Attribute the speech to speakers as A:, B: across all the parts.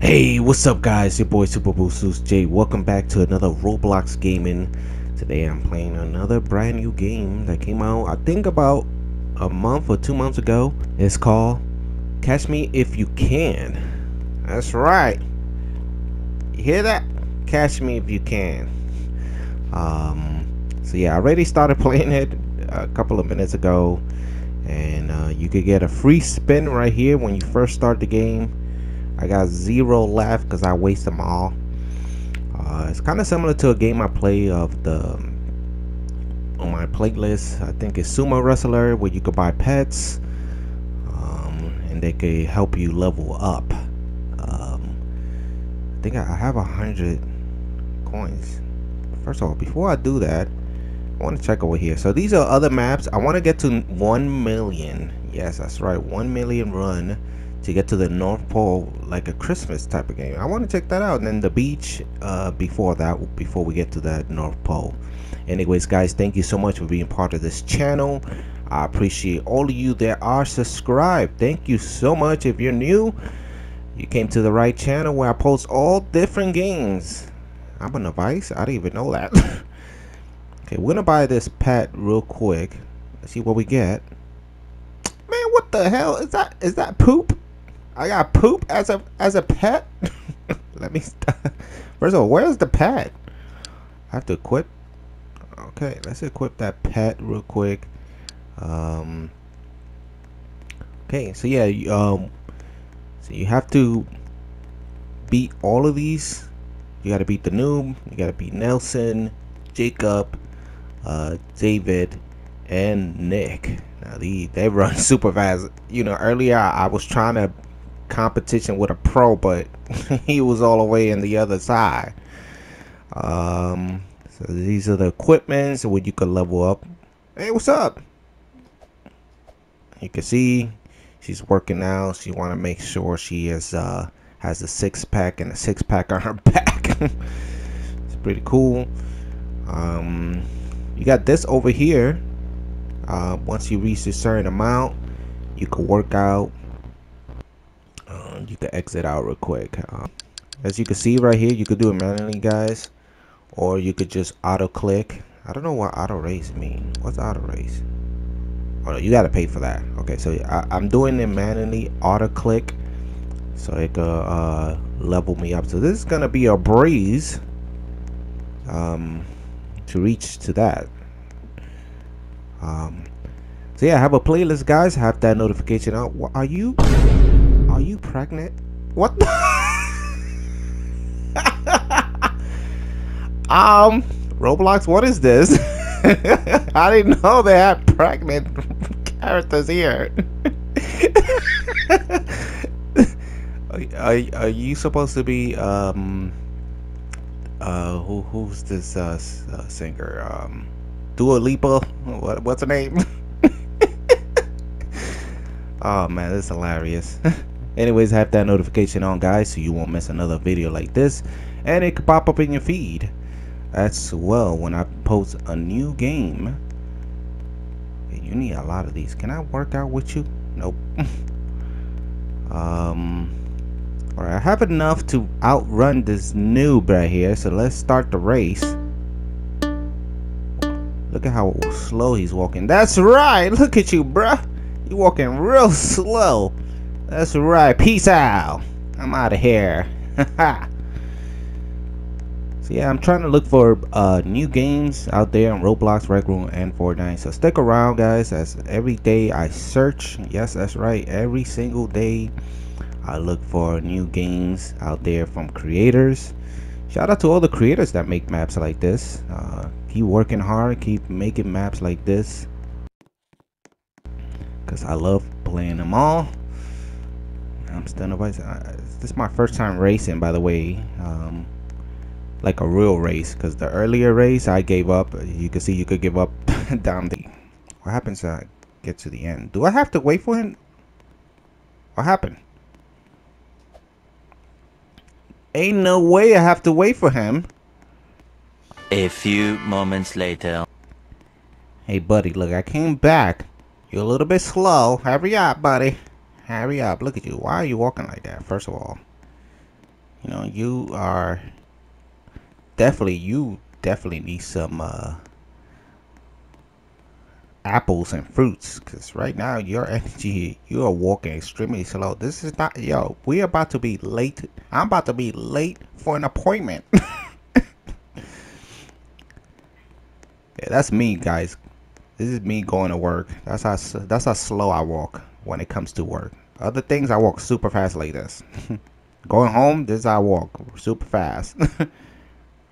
A: Hey, what's up guys? Your boy Super BooZeus J. Welcome back to another Roblox gaming. Today I'm playing another brand new game that came out I think about a month or two months ago. It's called Catch Me If You Can. That's right. You hear that? Catch Me If You Can. Um so yeah, I already started playing it a couple of minutes ago and uh, you could get a free spin right here when you first start the game I got zero left because I waste them all. Uh, it's kind of similar to a game I play of the on my playlist. I think it's Sumo Wrestler where you could buy pets um, and they could help you level up. Um, I think I have a hundred coins. First of all, before I do that, I want to check over here. So these are other maps. I want to get to 1 million. Yes, that's right. 1 million run to get to the North Pole like a Christmas type of game. I want to check that out. And then the beach uh, before that, before we get to that North Pole. Anyways, guys, thank you so much for being part of this channel. I appreciate all of you that are subscribed. Thank you so much. If you're new, you came to the right channel where I post all different games. I'm on a Vice. I didn't even know that. okay, we're gonna buy this pet real quick. Let's see what we get. Man, what the hell is that? Is that poop? I got poop as a as a pet. Let me. First of all, where's the pet? I have to equip. Okay, let's equip that pet real quick. Um. Okay, so yeah, um, so you have to beat all of these. You got to beat the noob. You got to beat Nelson, Jacob, uh, David, and Nick. Now they they run super fast. You know, earlier I was trying to competition with a pro, but he was all the way in the other side. Um, so these are the equipments where you could level up. Hey, what's up? You can see she's working out. She want to make sure she is uh, has a six pack and a six pack on her back. it's pretty cool. Um, you got this over here. Uh, once you reach a certain amount, you can work out you can exit out real quick um, as you can see right here you could do it manually guys or you could just auto click I don't know what auto race mean. What's auto race oh no, you got to pay for that. Okay so I, am doing it manually auto click so it could uh, level me up. So this is gonna be a breeze um, to reach to that. Um, so yeah I have a playlist guys. Have that notification out. Are you are you pregnant? What um, Roblox, what is this? I didn't know they had pregnant characters here. are, are, are, you supposed to be, um, uh, who, who's this, uh, uh singer? Um, Dua Lipa? What, what's her name? oh man, this is hilarious anyways have that notification on guys so you won't miss another video like this. And it could pop up in your feed as well when I post a new game. You need a lot of these. Can I work out with you? Nope. Um alright I have enough to outrun this noob right here so let's start the race. Look at how slow he's walking. That's right! Look at you bruh. You're walking real slow that's right. Peace out. I'm out of here. so yeah, I'm trying to look for uh, new games out there on Roblox, Rec Room, and Fortnite. So stick around, guys. As every day I search. Yes, that's right. Every single day I look for new games out there from creators. Shout out to all the creators that make maps like this. Uh, keep working hard. Keep making maps like this. Because I love playing them all. I'm still nobody's. This is my first time racing, by the way. Um, like a real race, because the earlier race I gave up. You can see you could give up down the. What happens to get to the end? Do I have to wait for him? What happened? Ain't no way I have to wait for him.
B: A few moments later.
A: Hey, buddy, look, I came back. You're a little bit slow. Hurry up, buddy. Hurry up. Look at you. Why are you walking like that, first of all? You know, you are definitely you definitely need some uh apples and fruits because right now your energy you are walking extremely slow this is not yo we're about to be late i'm about to be late for an appointment yeah that's me guys this is me going to work that's how that's how slow i walk when it comes to work other things i walk super fast like this going home this is how i walk super fast all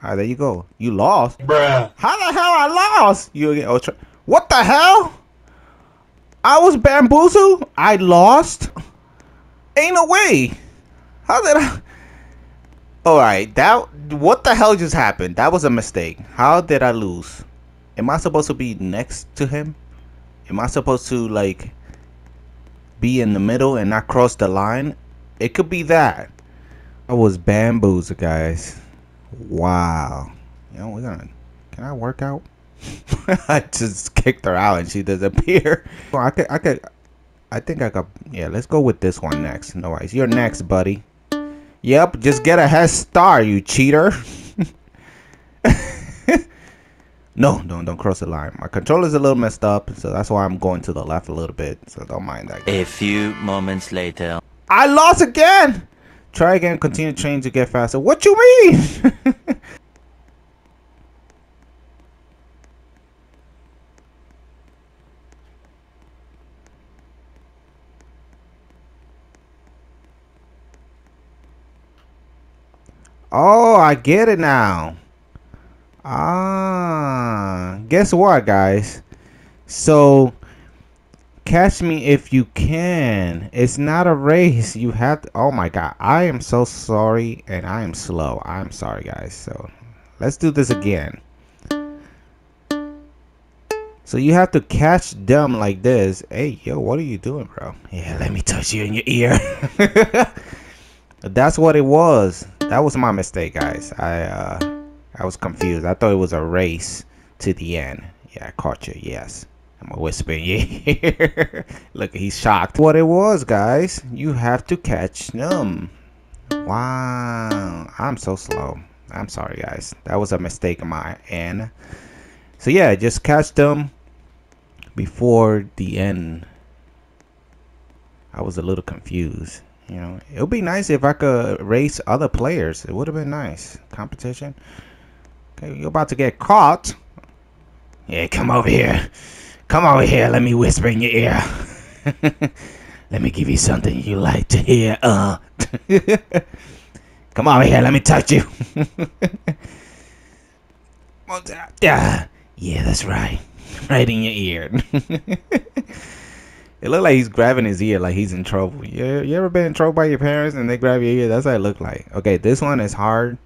A: right there you go you lost
C: Bruh.
A: how the hell i lost you again oh, what the hell? I was bamboozled? I lost? Ain't no way. How did I? Alright, that. What the hell just happened? That was a mistake. How did I lose? Am I supposed to be next to him? Am I supposed to, like, be in the middle and not cross the line? It could be that. I was bamboozled, guys. Wow. You know, we're gonna. Can I work out? I just kicked her out and she disappeared. Well, I could, I could, I think I got, yeah, let's go with this one next. No worries. You're next, buddy. Yep, just get a head start, you cheater. no, don't, don't cross the line. My controller's a little messed up, so that's why I'm going to the left a little bit, so don't mind that.
B: A few moments later.
A: I lost again! Try again, continue training to get faster. What you mean? Oh, I get it now. Ah, guess what, guys? So, catch me if you can. It's not a race. You have to. Oh my god, I am so sorry, and I am slow. I'm sorry, guys. So, let's do this again. So you have to catch them like this. Hey, yo, what are you doing, bro? Yeah, let me touch you in your ear. That's what it was. That was my mistake, guys. I uh, I was confused. I thought it was a race to the end. Yeah, I caught you. Yes. I'm gonna whisper in your ear. Look, he's shocked. What it was, guys. You have to catch them. Wow. I'm so slow. I'm sorry, guys. That was a mistake of mine. And so yeah, just catch them before the end. I was a little confused. You know, it would be nice if I could race other players. It would have been nice. Competition. Okay, you're about to get caught. Yeah, come over here. Come over here. Let me whisper in your ear. let me give you something you like to hear. Uh. come over here. Let me touch you. yeah, that's right. Right in your ear. It looked like he's grabbing his ear like he's in trouble. You, you ever been in trouble by your parents and they grab your ear? That's what it looked like. Okay, this one is hard.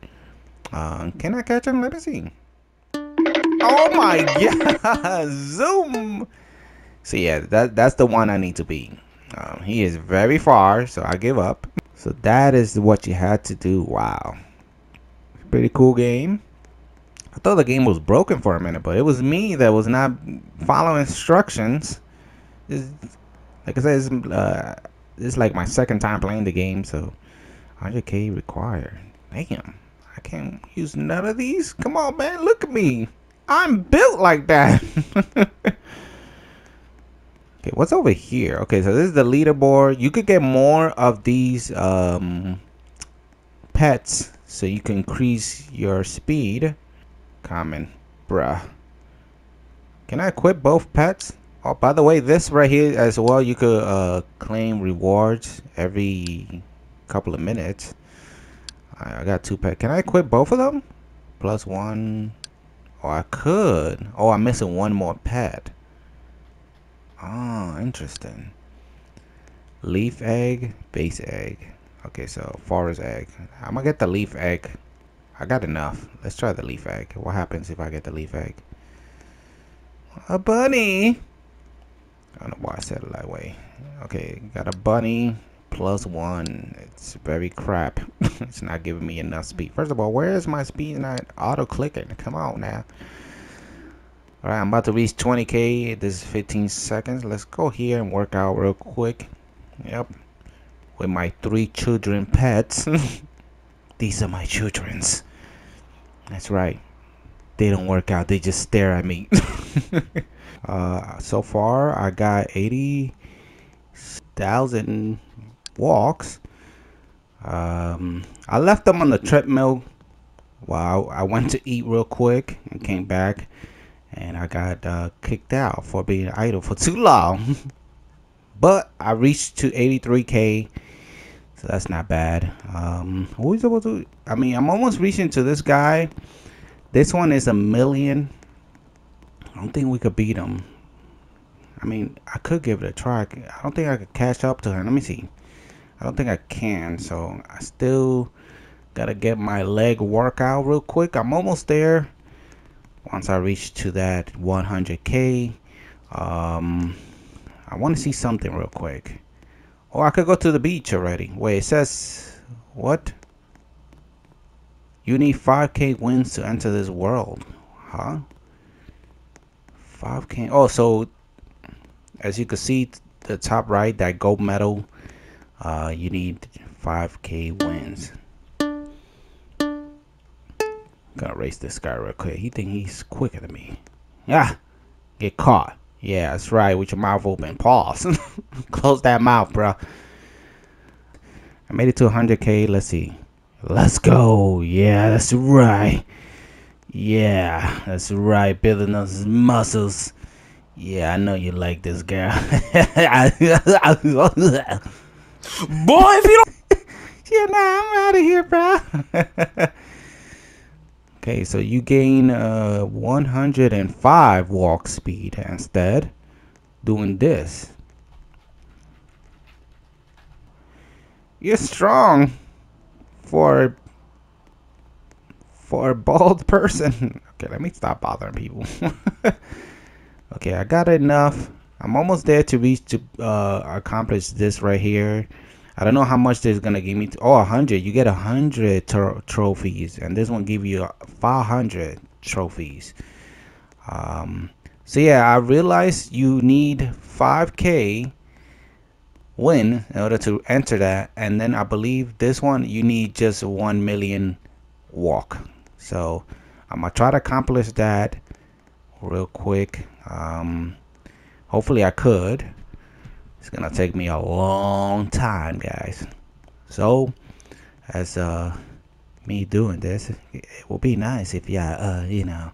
A: Uh, can I catch him? Let me see. Oh my god! Zoom! So yeah, that that's the one I need to be. Um, he is very far, so I give up. So that is what you had to do. Wow. Pretty cool game. I thought the game was broken for a minute, but it was me that was not following instructions. It's, like I said, it's, uh, it's like my second time playing the game, so 100k required. Damn, I can't use none of these. Come on, man, look at me. I'm built like that. okay, what's over here? Okay, so this is the leaderboard. You could get more of these um, pets, so you can increase your speed. Common, bruh. Can I equip both pets? Oh, by the way, this right here as well, you could uh, claim rewards every couple of minutes. I, got two pet. Can I equip both of them? Plus one. Oh, I could. Oh, I'm missing one more pet. Oh, interesting. Leaf egg, base egg. Okay, so forest egg. I'm gonna get the leaf egg. I got enough. Let's try the leaf egg. What happens if I get the leaf egg? A bunny. I don't know why I said it that way. Okay, got a bunny plus one. It's very crap. it's not giving me enough speed. First of all, where is my speed not auto clicking? Come on now. Alright, I'm about to reach 20k. This is 15 seconds. Let's go here and work out real quick. Yep. With my three children pets. These are my children's. That's right. They don't work out. They just stare at me. uh, so far, I got 80,000 walks. Um, I left them on the treadmill while I went to eat real quick and came back. And I got uh, kicked out for being idle for too long. but I reached to 83k so that's not bad um what able to i mean i'm almost reaching to this guy this one is a million i don't think we could beat him i mean i could give it a try i don't think i could catch up to him let me see i don't think i can so i still gotta get my leg workout real quick i'm almost there once i reach to that 100k um I want to see something real quick. Oh, I could go to the beach already. Wait, it says what? You need 5k wins to enter this world. Huh? 5k. Oh, so as you can see, the top right, that gold medal, uh, you need 5k wins. Gonna race this guy real quick. He think he's quicker than me. Yeah, get caught. Yeah, that's right. With your mouth open. Pause. Close that mouth, bro. I made it to 100k. Let's see. Let's go. Yeah, that's right. Yeah, that's right. Building those muscles. Yeah, I know you like this girl. Boy, if you don't. yeah, nah, I'm out of here, bro. Okay, so you gain uh, 105 walk speed instead doing this. You're strong for for a bald person. Okay, let me stop bothering people. okay, I got enough. I'm almost there to reach to uh, accomplish this right here. I don't know how much this is gonna give me. oh, 100. You get 100 trophies, and this one give you 500 trophies. Um, so yeah, I realized you need 5k win in order to enter that, and then I believe this one you need just 1 million walk. So I'm gonna try to accomplish that real quick. Um, hopefully I could. It's gonna take me a long time, guys. So, as uh, me doing this, it will be nice if y'all, uh, you know,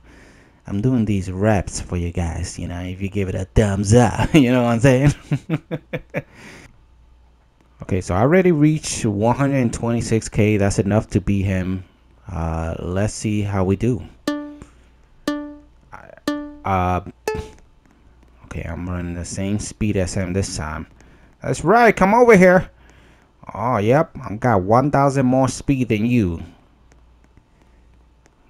A: I'm doing these reps for you guys. You know, if you give it a thumbs up, you know what I'm saying? okay, so I already reached 126k. That's enough to beat him. Uh, let's see how we do. Uh, Okay, I'm running the same speed as him this time. That's right, come over here. Oh, yep, I've got 1,000 more speed than you.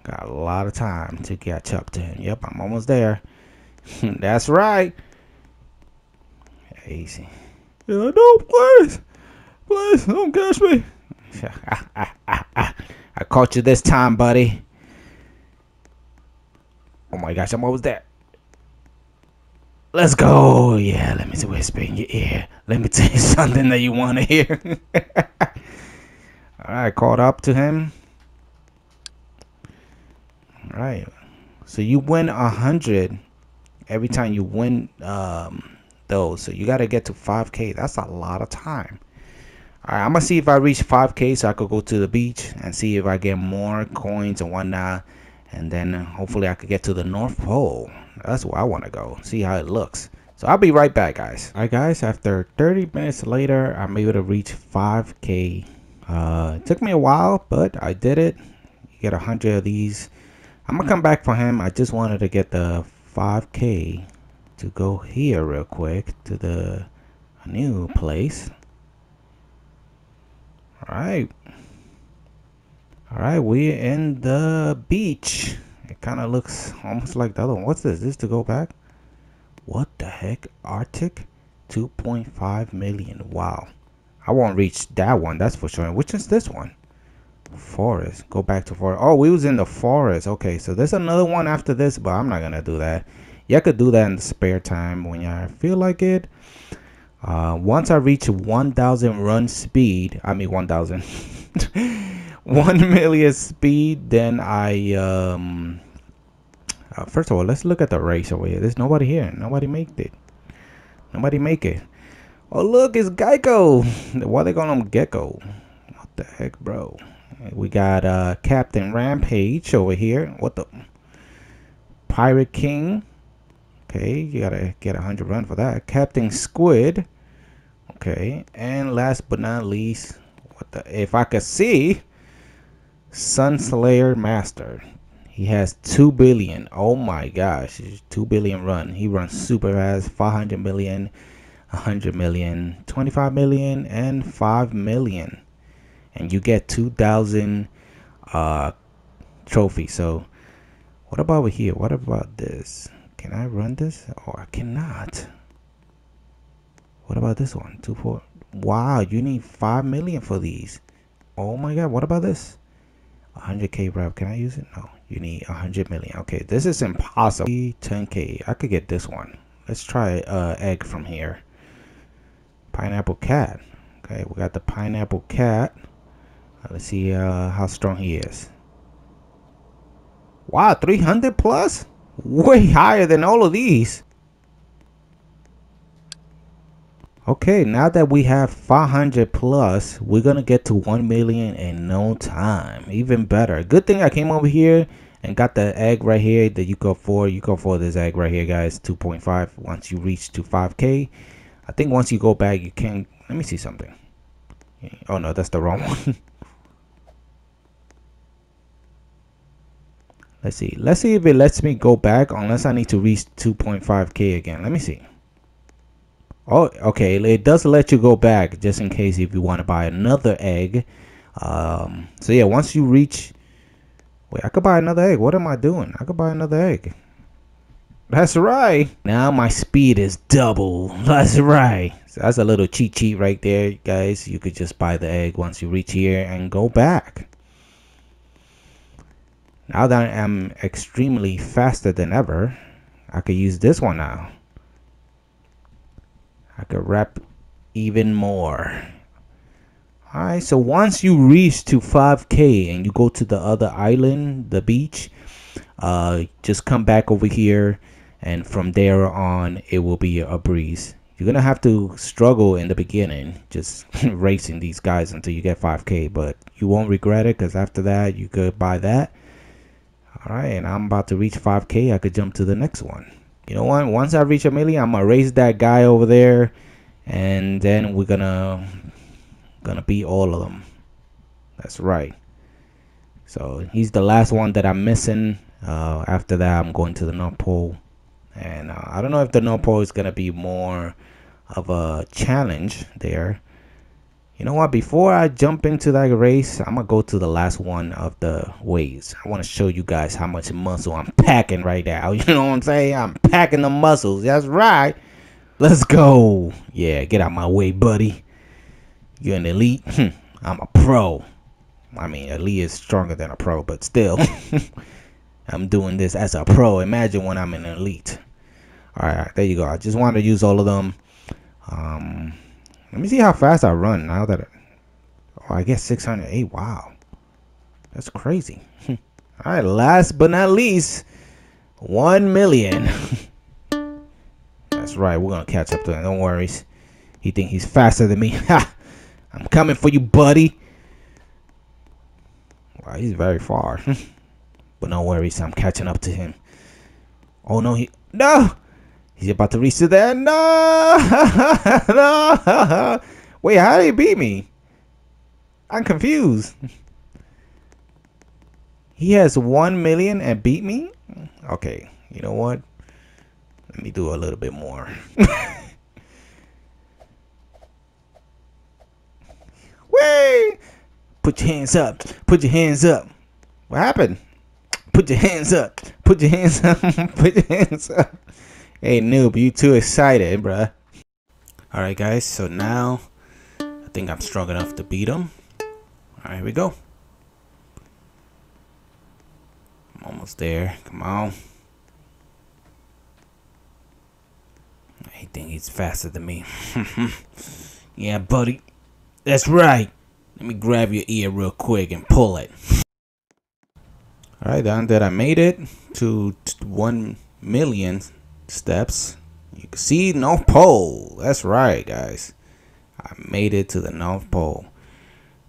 A: Got a lot of time to catch up to him. Yep, I'm almost there. That's right. Easy. Yeah, no, please. Please, don't catch me. I caught you this time, buddy. Oh my gosh, I'm almost there. Let's go. Yeah, let me whisper in your ear. Let me tell you something that you want to hear. All right, caught up to him. All right. So you win a hundred every time you win um, those. So you got to get to 5K. That's a lot of time. All right, I'm gonna see if I reach 5K so I could go to the beach and see if I get more coins and whatnot, and then hopefully I could get to the North Pole. That's where I want to go. See how it looks. So I'll be right back, guys. All right, guys. After 30 minutes later, I'm able to reach 5K. Uh, it took me a while, but I did it. You get 100 of these. I'm going to come back for him. I just wanted to get the 5K to go here real quick to the new place. All right. All right, we're in the beach. It kind of looks almost like the other one. What's this? This to go back? What the heck? Arctic? 2.5 million. Wow. I won't reach that one. That's for sure. And Which is this one? Forest. Go back to forest. Oh, we was in the forest. Okay, so there's another one after this, but I'm not going to do that. You could do that in the spare time when you feel like it. Uh, once I reach 1,000 run speed, I mean 1,000. one million speed, then I um. Uh, first of all, let's look at the race over here. There's nobody here. Nobody made it. Nobody make it. Oh look, it's Geico. Why they calling him Gecko? What the heck, bro? We got uh Captain Rampage over here. What the Pirate King? Okay, you gotta get a hundred run for that. Captain Squid. Okay, and last but not least, what the? If I could see, Sunslayer Master. He has two billion. Oh my gosh, two billion run. He runs super fast. 500 million, 100 million, 25 million, and 5 million. And you get 2,000 uh, trophies. So, what about over here? What about this? Can I run this? Oh, I cannot. What about this one? Two four. Wow, you need five million for these. Oh my god, what about this? 100k rev. Can I use it? No. You need 100 million. Okay, this is impossible. 10k. I could get this one. Let's try uh egg from here. Pineapple cat. Okay, we got the pineapple cat. Uh, let's see uh, how strong he is. Wow, 300 plus? Way higher than all of these. Okay, now that we have 500 plus, we're gonna get to 1 million in no time. Even better. Good thing I came over here and got the egg right here that you go for. You go for this egg right here, guys. 2.5. Once you reach to 5k, I think once you go back, you can. Let me see something. Oh no, that's the wrong one. Let's see. Let's see if it lets me go back unless I need to reach 2.5k again. Let me see. Oh, okay. It does let you go back just in case if you want to buy another egg. Um, so yeah, once you reach, wait, I could buy another egg. What am I doing? I could buy another egg. That's right. Now my speed is double. That's right. So that's a little cheat sheet right there, guys. You could just buy the egg once you reach here and go back. Now that I'm extremely faster than ever, I could use this one now. I could rep even more. Alright, so once you reach to 5k and you go to the other island, the beach, uh, just come back over here and from there on it will be a breeze. You're gonna have to struggle in the beginning, just racing these guys until you get 5k, but you won't regret it because after that you could buy that. Alright, and I'm about to reach 5k, I could jump to the next one you know what? Once I reach a million, I'm gonna raise that guy over there, and then we're gonna gonna beat all of them. That's right. So he's the last one that I'm missing. Uh, after that, I'm going to the North Pole, and uh, I don't know if the North Pole is gonna be more of a challenge there you know what? Before I jump into that race, I'm gonna go to the last one of the ways. I want to show you guys how much muscle I'm packing right now. You know what I'm saying? I'm packing the muscles. That's right. Let's go. Yeah, get out my way, buddy. You're an elite. Hmm, I'm a pro. I mean, elite is stronger than a pro, but still, I'm doing this as a pro. Imagine when I'm an elite. All right, there you go. I just wanted to use all of them. Um, let me see how fast I run now that. oh, I guess 608. Wow. That's crazy. All right, last but not least, 1 million. That's right. We're going to catch up to him. Don't worry. He think he's faster than me. Ha! I'm coming for you, buddy. Wow, he's very far. but no worries. I'm catching up to him. Oh, no. He... No! He's about to reach to there. No! no! Wait, how did he beat me? I'm confused. He has 1 million and beat me? Okay, you know what? Let me do a little bit more. Wait! Put your hands up. Put your hands up. What happened? Put your hands up. Put your hands up. Put your hands up. Hey noob, you too excited, bruh. Alright guys, so now I think I'm strong enough to beat him. Alright, here we go. I'm almost there. Come on. I think he's faster than me. yeah, buddy. That's right. Let me grab your ear real quick and pull it. Alright, then that I made it to 1 million steps. You can see North Pole. That's right, guys. I made it to the North Pole.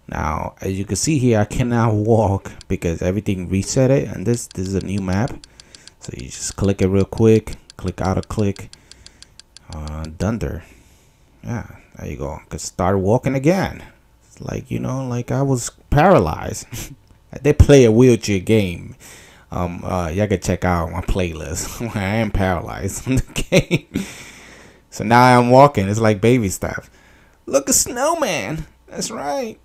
A: Now, as you can see here, I cannot walk because everything reset it. And this, this is a new map. So you just click it real quick. Click out of click. Uh, Dunder. Yeah, there you go. I start walking again. It's like, you know, like I was paralyzed. they play a wheelchair game. Um, uh, y'all can check out my playlist. I am paralyzed game. so now I'm walking. It's like baby stuff. Look, a snowman. That's right.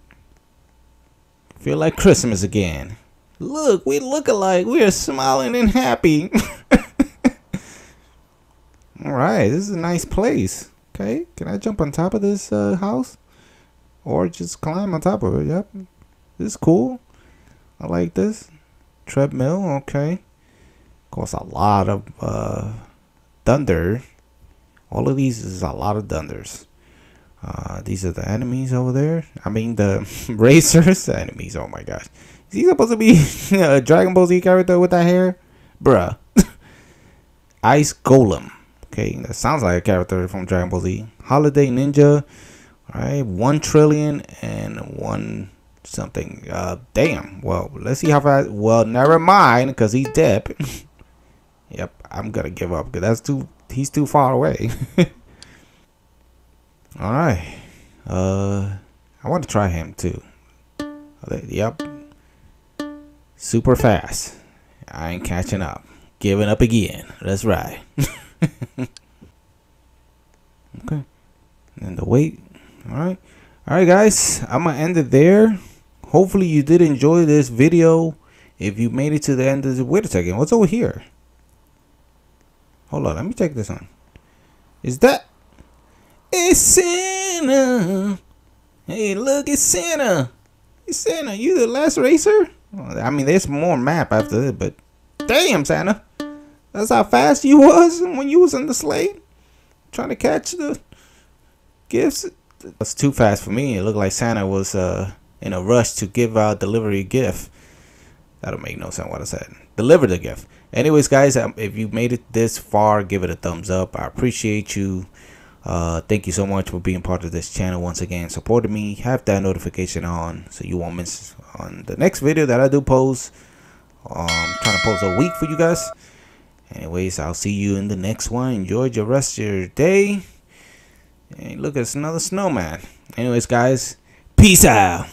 A: Feel like Christmas again. Look, we look alike. We are smiling and happy. All right, this is a nice place. Okay, can I jump on top of this uh, house? Or just climb on top of it? Yep. This is cool. I like this. Treadmill, okay. Costs a lot of uh, thunder. All of these is a lot of thunders. Uh, these are the enemies over there. I mean the racers, the enemies. Oh my gosh, is he supposed to be a Dragon Ball Z character with that hair, bruh? Ice Golem. Okay, that sounds like a character from Dragon Ball Z. Holiday Ninja. Alright, one trillion and one something. Uh, damn. Well, let's see how fast. Well, never mind, because he's dead. yep, I'm gonna give up because that's too. He's too far away. All right. Uh, I want to try him too. Yep. Super fast. I ain't catching up. Giving up again. That's right. okay. And the weight. All right. All right, guys. I'm gonna end it there. Hopefully you did enjoy this video. If you made it to the end of the wait a second, what's over here? Hold on, let me check this on. Is that It's Santa? Hey, look, it's Santa. It's Santa. You the last racer? I mean, there's more map after this, but damn, Santa. That's how fast you was when you was in the sleigh trying to catch the gifts. That's too fast for me. It looked like Santa was uh, in a rush to give out delivery gift. That'll make no sense what I said. Deliver the gift. Anyways, guys, um, if you made it this far, give it a thumbs up. I appreciate you. Uh, thank you so much for being part of this channel once again. Supporting me. Have that notification on so you won't miss on the next video that I do post. Um, trying to post a week for you guys. Anyways, I'll see you in the next one. Enjoy your rest of your day. And look, it's another snowman. Anyways, guys, peace out.